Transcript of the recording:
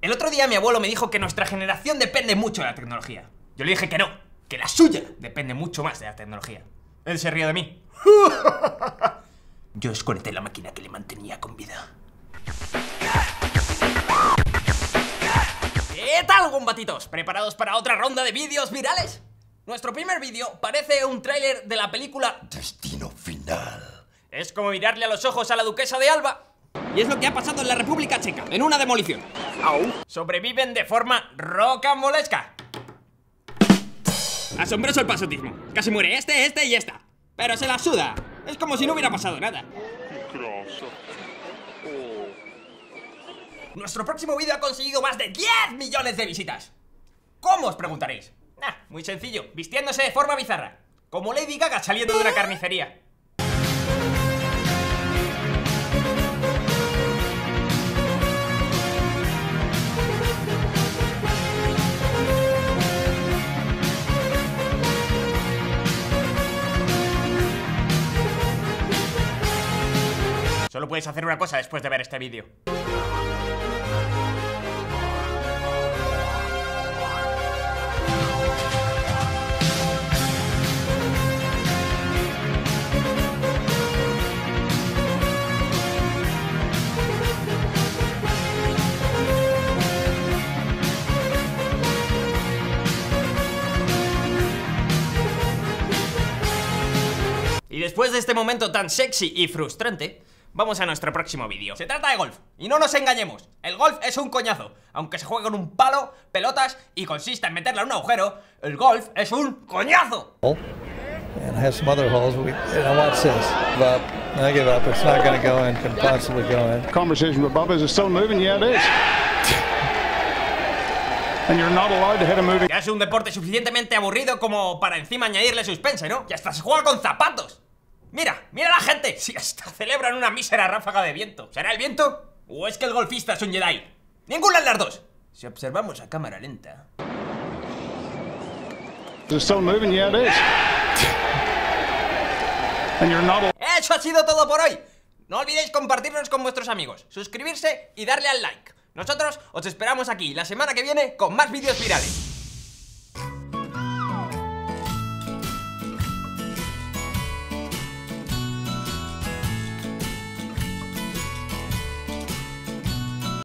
El otro día mi abuelo me dijo que nuestra generación depende mucho de la tecnología. Yo le dije que no, que la suya depende mucho más de la tecnología. Él se ríe de mí. Yo desconecté la máquina que le mantenía con vida. ¿Qué tal, gombatitos? ¿Preparados para otra ronda de vídeos virales? Nuestro primer vídeo parece un tráiler de la película Destino final. Es como mirarle a los ojos a la duquesa de Alba. Y es lo que ha pasado en la República Checa, en una demolición. Sobreviven de forma rocambolesca. Asombroso el pasotismo. Casi muere este, este y esta. Pero se la suda. Es como si no hubiera pasado nada. Nuestro próximo vídeo ha conseguido más de 10 millones de visitas. ¿Cómo os preguntaréis? Nah, muy sencillo, vistiéndose de forma bizarra. Como Lady Gaga saliendo de una carnicería. Solo puedes hacer una cosa después de ver este vídeo. Y después de este momento tan sexy y frustrante, vamos a nuestro próximo vídeo. Se trata de golf, y no nos engañemos, el golf es un coñazo. Aunque se juegue con un palo, pelotas y consista en meterla en un agujero, el golf es un coñazo. and I have some other holes. We, and I watch this. Give up. I give up. It's not going to go in. Can possibly go in. Conversation with Bubba, is it still moving? Yeah, it is. And you're not allowed to hit a moving Ya es un deporte suficientemente aburrido como para encima añadirle suspense, ¿no? Y hasta se juega con zapatos. Si hasta celebran una mísera ráfaga de viento. ¿Será el viento? ¿O es que el golfista es un Jedi? Ninguna de las dos. Si observamos a cámara lenta. Eso ha sido todo por hoy. No olvidéis compartirnos con vuestros amigos, suscribirse y darle al like. Nosotros os esperamos aquí la semana que viene con más vídeos virales.